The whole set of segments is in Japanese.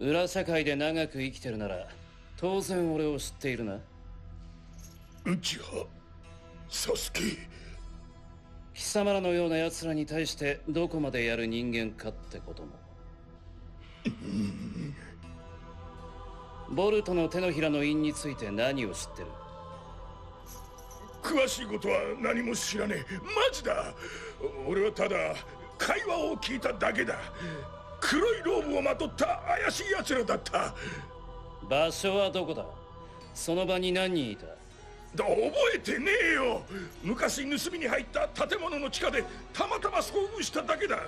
裏社会で長く生きてるなら当然俺を知っているな。うちはサスケ。貴様らのような奴らに対してどこまでやる人間かってことも。ボルトの手のひらの印について何を知ってる？詳しいことは何も知らねえ。マジだ。俺はただ会話を聞いただけだ黒いローブをまとった怪しい奴らだった。場所はどこだ？その場に何人いた？覚えてねえよ。昔盗みに入った建物の地下でたまたま遭遇しただけだ。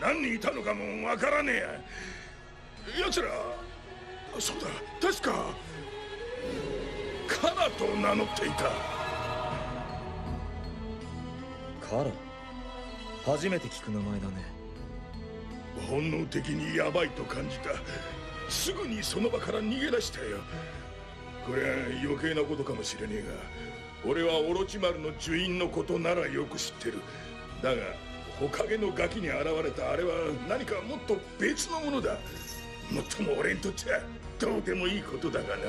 何人いたのかもわからねえ。奴らそうだ。確かカナと名乗っていた。カラ？初めて聞く名前だね本能的にヤバいと感じた。すぐにその場から逃げ出したよ。これは余計なことかもしれねえが俺はオロチマルの呪印のことならよく知ってる。だがほかげのガキに現れたあれは何かもっと別のものだ。もっとも俺にとっちゃどうでもいいことだがな。